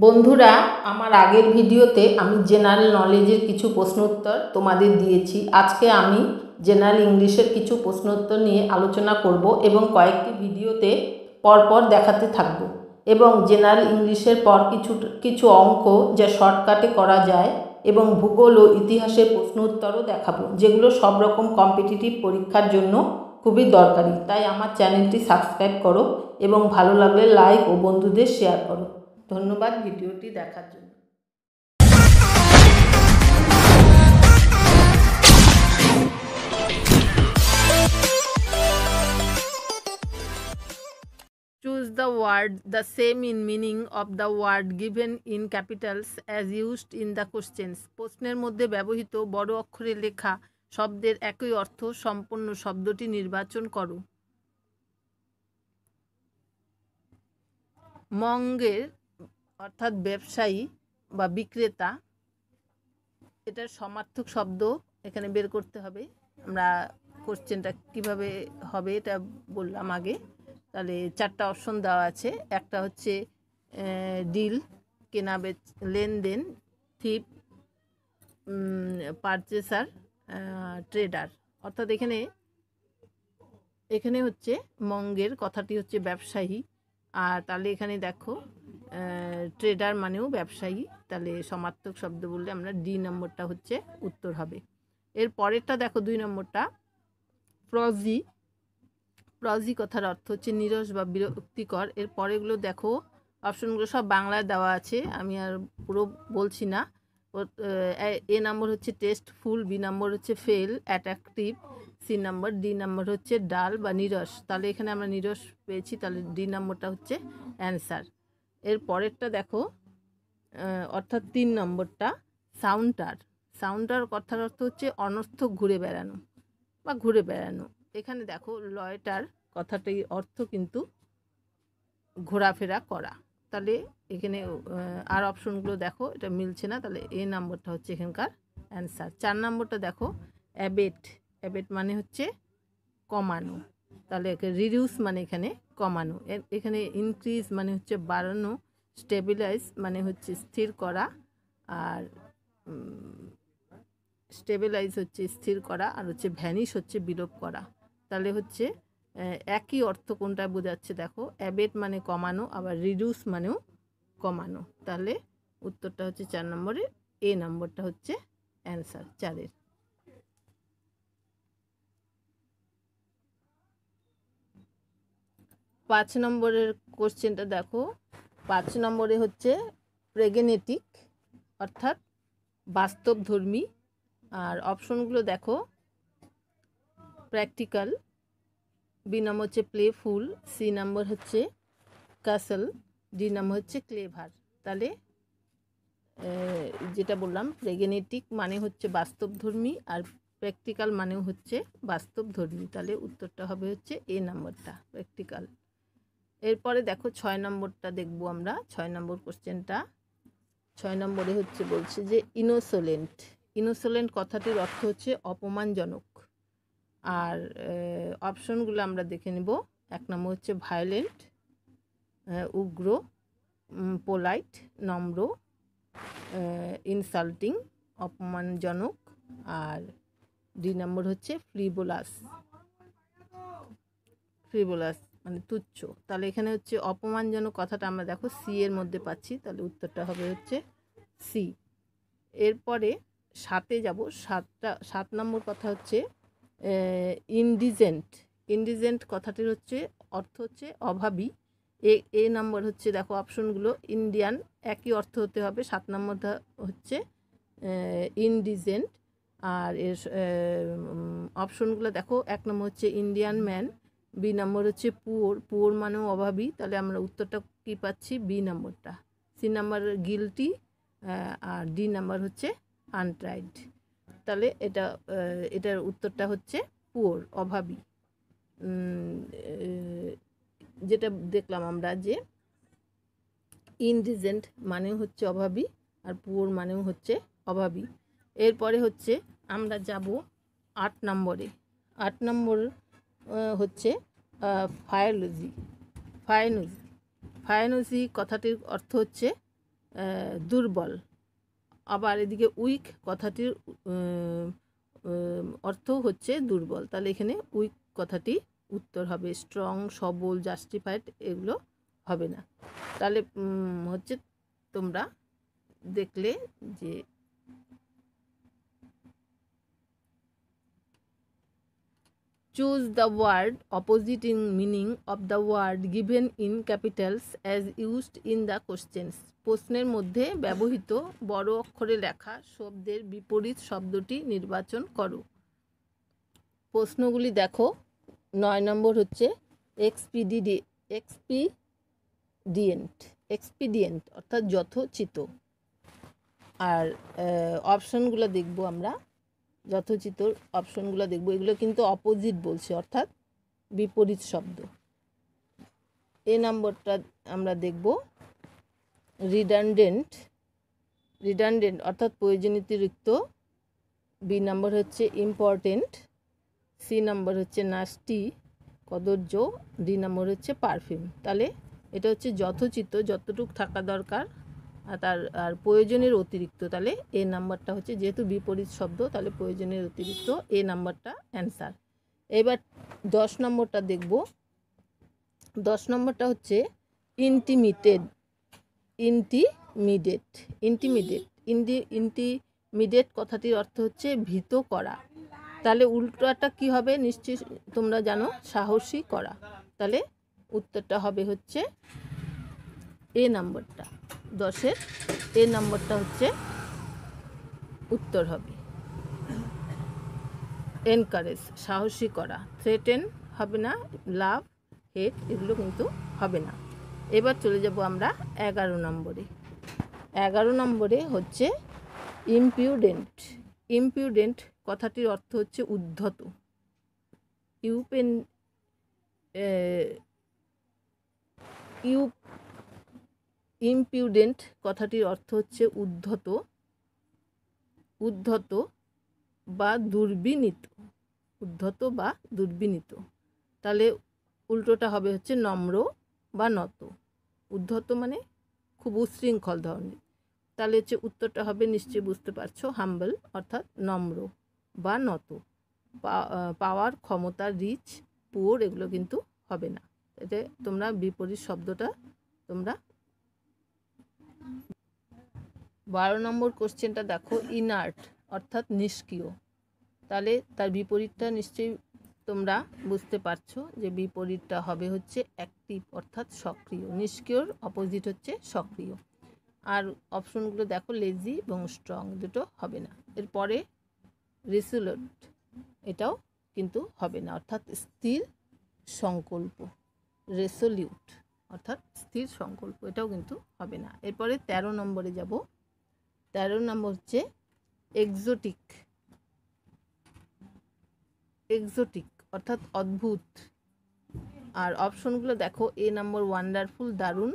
বন্ধুরা, আমার আগের ভিডিওতে আমি জেনারেল নলেজের কিছু প্রশ্নোত্তর তোমাদের দিয়েছি। আজকে আমি জেনারেল ইংলিশের কিছু প্রশ্নোত্তর নিয়ে আলোচনা করব এবং কয়েকটি ভিডিওতে পরপর দেখাতে থাকব। এবং জেনারেল ইংলিশের পর কিছু কিছু অঙ্ক যা শর্টকাটে করা যায় এবং ভূগোল ও ইতিহাসের প্রশ্ন উত্তরও দেখাবো, যেগুলো সব রকম কম্পিটিটিভ পরীক্ষার জন্য খুবই দরকারি। তাই আমার চ্যানেলটি সাবস্ক্রাইব করো এবং ভালো লাগলে লাইক ও বন্ধুদের শেয়ার করো। ধন্যবাদ ভিডিওটি দেখার জন্য Choose the word the same in meaning of the word given in capitals as used in the questions. প্রশ্নের মধ্যে ব্যবহৃত বড় অক্ষরে লেখা শব্দের একই অর্থ সম্পন্ন শব্দটি নির্বাচন করো মঙ্গের অর্থাৎ ব্যবসায়ী বা বিক্রেতা, এটার সমার্থক শব্দ এখানে বের করতে হবে। আমরা কোশ্চেনটা কীভাবে হবে এটা বললাম আগে। তাহলে চারটা অপশন দেওয়া আছে। একটা হচ্ছে ডিল, কেনা লেনদেন থিপ পারচেসার ট্রেডার। অর্থাৎ এখানে এখানে হচ্ছে মঙ্গের কথাটি হচ্ছে ব্যবসায়ী। আর তাহলে এখানে দেখো ট্রেডার মানেও ব্যবসায়ী। তাহলে সমার্থক শব্দ বললে আমরা ডি নম্বরটা হচ্ছে উত্তর হবে। এর পরেরটা দেখো দুই নম্বরটা। প্রজি প্রজি কথার অর্থ হচ্ছে নিরস বা বিরক্তিকর। এর পরেগুলো দেখো, অপশনগুলো সব বাংলায় দেওয়া আছে। আমি আর পুরো বলছি না। এ নম্বর হচ্ছে টেস্ট ফুল বি নম্বর হচ্ছে fail attractive C number D number হচ্ছে ডাল বা নিরস। তাহলে এখানে আমরা নিরস পেয়েছি, তাহলে ডি নম্বরটা হচ্ছে অ্যান্সার এর পরেরটা দেখো অর্থাৎ তিন নম্বরটা সাউন্টার সাউন্টার কথার অর্থ হচ্ছে অনর্থক ঘুরে বেড়ানো বা ঘুরে বেড়ানো। এখানে দেখো লয়টার কথাটাই অর্থ কিন্তু ঘোরাফেরা করা। তাহলে এখানে আর অপশনগুলো দেখো, এটা মিলছে না, তাহলে এ নাম্বারটা হচ্ছে এখানকার অ্যান্সার। চার নম্বরটা দেখো, অ্যাবেট। অ্যাবেট মানে হচ্ছে কমানো। তাহলে রিডিউস মানে এখানে কমানো। এখানে ইনক্রিজ মানে হচ্ছে বাড়ানো স্টেবিলাইজ মানে হচ্ছে স্থির করা আর স্টেবিলাইজ হচ্ছে স্থির করা আর হচ্ছে ভ্যানিশ হচ্ছে বিলোপ করা। তাহলে হচ্ছে একই অর্থ কোনটা বোঝাচ্ছে দেখো অ্যাবেট মানে কমানো, আবার রিডিউস মানেও কমানো। তাহলে উত্তরটা হচ্ছে চার নম্বরের এ নম্বরটা হচ্ছে অ্যান্সার চারের। পাঁচ নম্বরের কোশ্চেনটা দেখো। পাঁচ নম্বরে হচ্ছে প্রেগনেটিক, অর্থাৎ বাস্তবধর্মী। আর অপশনগুলো দেখো। প্র্যাকটিক্যাল, বি নম্বর হচ্ছে প্লেফুল, সি নম্বর হচ্ছে কাসল ডি নম্বর হচ্ছে ক্লেভার। তাহলে যেটা বললাম, প্রেগনেটিক মানে হচ্ছে বাস্তবধর্মী আর প্র্যাকটিক্যাল মানেও হচ্ছে বাস্তবধর্মী। তাহলে উত্তরটা হবে হচ্ছে এ নম্বরটা, প্র্যাকটিক্যাল। এরপরে দেখো ছয় নম্বরটা দেখব আমরা, ছয় নম্বর কোশ্চেনটা। ছয় নম্বরে হচ্ছে বলছে যে ইনোসোলেন্ট ইনোসোলেন্ট কথাটির অর্থ হচ্ছে অপমানজনক। আর অপশনগুলো আমরা দেখে নেব। এক নম্বর হচ্ছে ভায়োলেন্ট উগ্র পোলাইট, নম্র ইনসাল্টিং, অপমানজনক। আর দুই নম্বর হচ্ছে ফ্রিবোলাস ফ্রিবোলাস। মানে তুচ্ছ। তাহলে এখানে হচ্ছে অপমানজনক কথাটা আমরা দেখো সি এর মধ্যে পাচ্ছি। তাহলে উত্তরটা হবে হচ্ছে সি এরপরে সাতে যাব। সাতটা, সাত নম্বর কথা হচ্ছে ইনডিজেন্ট ইনডিজেন্ট কথাটির হচ্ছে, অর্থ হচ্ছে অভাবী। এ এ নম্বর হচ্ছে দেখো অপশনগুলো ইন্ডিয়ান একই অর্থ হতে হবে। সাত নম্বরটা হচ্ছে ইনডিজেন্ট আর এর অপশনগুলো দেখো, এক নম্বর হচ্ছে ইন্ডিয়ান ম্যান বি নম্বর হচ্ছে পুয়োর পুয়োর মানেও অভাবী, তাহলে আমরা উত্তরটা কী পাচ্ছি? বি নম্বরটা সি নাম্বার গিলটি আর ডি নাম্বার হচ্ছে আনট্রাইড তাহলে এটা এটার উত্তরটা হচ্ছে পুয়োর অভাবী। যেটা দেখলাম আমরা যে ইনডিজেন্ট মানেও হচ্ছে অভাবী, আর পুয়োর মানেও হচ্ছে অভাবী। এরপরে হচ্ছে আমরা যাব আট নম্বরে। আট নম্বর হচ্ছে ফায়োলজি ফায়ানোজি ফায়ানোজি কথাটির অর্থ হচ্ছে দুর্বল। আবার এদিকে উইক কথাটির অর্থ হচ্ছে দুর্বল। তাহলে এখানে উইক কথাটি উত্তর হবে। স্ট্রং সবল জাস্টিফাইড এগুলো হবে না। তাহলে হচ্ছে তোমরা দেখলে যে choose the word opposite in meaning of the word given in capitals as used in the questions. প্রশ্নের মধ্যে ব্যবহৃত বড় অক্ষরে লেখা শব্দের বিপরীত শব্দটি নির্বাচন করো। প্রশ্নগুলি দেখো। নয় নম্বর হচ্ছে এক্সপিডিডি এক্সপিডিয়েন্ট এক্সপিডিয়েন্ট অর্থাৎ যথোচিত। আর অপশনগুলো দেখব আমরা। যথোচিত অপশনগুলো দেখব। এগুলো কিন্তু অপোজিট বলছে, অর্থাৎ বিপরীত শব্দ। এ নম্বরটা আমরা দেখব। রিডান্ডেন্ট রিডান্ডেন্ট অর্থাৎ প্রয়োজনীতিরিক্ত। বি নম্বর হচ্ছে ইম্পর্টেন্ট সি নম্বর হচ্ছে নাস্টি কদর্য। ডি নম্বর হচ্ছে পারফিউম তাহলে এটা হচ্ছে যথোচিত, যতটুকু থাকা দরকার। তার, আর প্রয়োজনের অতিরিক্ত, তাহলে এ নাম্বারটা হচ্ছে যেহেতু বিপরীত শব্দ, তাহলে প্রয়োজনের অতিরিক্ত এ নাম্বারটা অ্যান্সার। এবার দশ নম্বরটা দেখব। দশ নম্বরটা হচ্ছে intimated intermediate intermediate inter intermediate কথাটির অর্থ হচ্ছে ভীত করা। তাহলে উল্টোটা কি হবে? নিশ্চয়ই তোমরা জানো, সাহসী করা। তাহলে উত্তরটা হবে হচ্ছে এ নাম্বারটা। দশের, এ নম্বরটা হচ্ছে উত্তর হবে। এনকারেজ সাহসী করা থ্রেটেন হবে না লাভ হেট এগুলো কিন্তু হবে না। এবার চলে যাব আমরা এগারো নম্বরে। এগারো নম্বরে হচ্ছে ইমপিউডেন্ট ইমপিউডেন্ট কথাটির অর্থ হচ্ছে উদ্ধত। ইউপেন ইউ ইমপিউডেন্ট কথাটির অর্থ হচ্ছে উদ্ধত উদ্ধত বা দুর্বিনীত, উদ্ধত বা দুর্বিনীত। তাহলে উল্টোটা হবে হচ্ছে নম্র বা নত। উদ্ধত মানে খুব উশৃঙ্খল ধরনের। তাহলে হচ্ছে উত্তরটা হবে নিশ্চয়ই বুঝতে পারছ হাম্বল অর্থাৎ নম্র বা নত। পাওয়ার ক্ষমতা রিচ পুয়োর এগুলো কিন্তু হবে না। এতে তোমরা বিপরীত শব্দটা তোমরা বারো নম্বর কোশ্চেনটা দেখো ইনার্ট অর্থাৎ নিষ্ক্রিয়। তাহলে তার বিপরীতটা নিশ্চয়ই তোমরা বুঝতে পারছ যে বিপরীতটা হবে হচ্ছে অ্যাক্টিভ অর্থাৎ সক্রিয়। নিষ্ক্রিয়র অপোজিট হচ্ছে সক্রিয়। আর অপশনগুলো দেখো লেজি এবং স্ট্রং দুটো হবে না। এরপরে রিসুলট এটাও কিন্তু হবে না, অর্থাৎ স্থির সংকল্প। রেসলিউট অর্থাৎ স্থির সংকল্প, এটাও কিন্তু হবে না। এরপরে ১৩ নম্বরে যাব। ১৩ নম্বর হচ্ছে এক্সোটিক এক্সোটিক অর্থাৎ অদ্ভুত। আর অপশনগুলো দেখো এ নম্বর ওয়ান্ডারফুল দারুণ।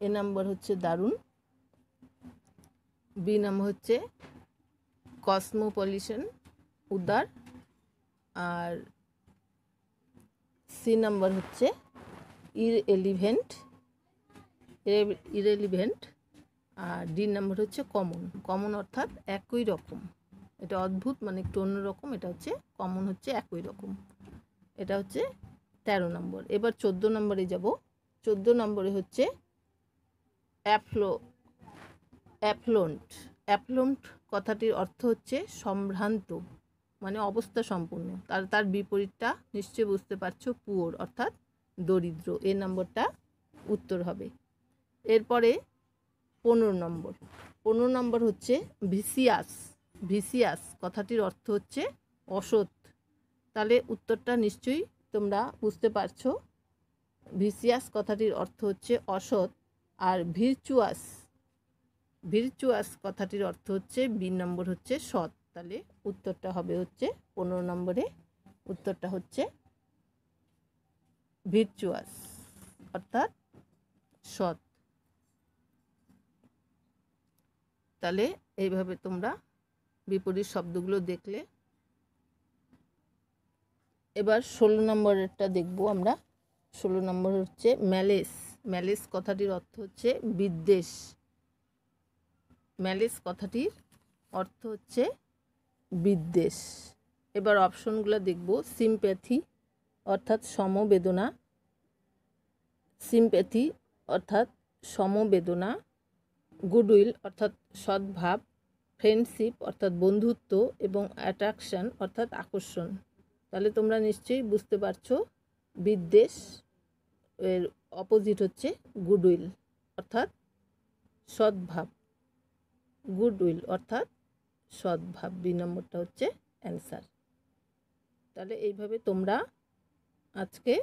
এ নাম্বার হচ্ছে দারুণ। বি নাম্বার হচ্ছে কসমোপলিশন উদার। আর সি নাম্বার হচ্ছে ইর এলিভেন্ট ইরেলিভেন্ট আর ডি নাম্বার হচ্ছে কমন কমন অর্থাৎ একই রকম। এটা অদ্ভুত মানে একটু অন্যরকম এটা হচ্ছে কমন হচ্ছে একই রকম। এটা হচ্ছে তেরো নম্বর। এবার চোদ্দ নম্বরে যাব। চোদ্দ নম্বরে হচ্ছে অ্যাফ্লো অ্যাফ্লোন্ট। অ্যাফ্লোন্ট কথাটির অর্থ হচ্ছে সম্ভ্রান্ত মানে অবস্থা সম্পূর্ণ। তার তার বিপরীতটা নিশ্চয়ই বুঝতে পারছ, পুয়োর, অর্থাৎ দরিদ্র। এ নম্বরটা উত্তর হবে। এরপরে পনেরো নম্বর। পনেরো নম্বর হচ্ছে ভিসিয়াস। ভিসিয়াস কথাটির অর্থ হচ্ছে অসৎ। তাহলে উত্তরটা নিশ্চয়ই তোমরা বুঝতে পারছ। ভিসিয়াস কথাটির অর্থ হচ্ছে অসৎ আর ভিরচুয়াস। ভিরচুয়াস কথাটির অর্থ হচ্ছে বি নম্বর হচ্ছে সৎ। তাহলে উত্তরটা হবে হচ্ছে পনেরো নম্বরে। উত্তরটা হচ্ছে ভিরচুয়াস, অর্থাৎ সৎ। তাহলে এইভাবে তোমরা বিপরীত শব্দগুলো দেখলে। এবার ষোলো নম্বরেরটা দেখব আমরা। ষোলো নম্বর হচ্ছে ম্যালেস। ম্যালেস কথাটির অর্থ হচ্ছে বিদ্বেষ। ম্যালেস কথাটির অর্থ হচ্ছে বিদ্বেষ। এবার অপশনগুলো দেখব। সিম্প্যাথি অর্থাৎ সমবেদনা। সিম্প্যাথি অর্থাৎ সমবেদনা। গুডউইল অর্থাৎ সদ্ভাব, ফ্রেন্ডশিপ অর্থাৎ বন্ধুত্ব এবং অ্যাট্রাকশন অর্থাৎ আকর্ষণ। তাহলে তোমরা নিশ্চয়ই বুঝতে পারছ বিদ্বেষ এর অপোজিট হচ্ছে গুডউইল অর্থাৎ সদ্ভাব। গুডউইল অর্থাৎ সদ্ভাব, দুই নম্বরটা হচ্ছে অ্যান্সার। তাহলে এইভাবে তোমরা আজকে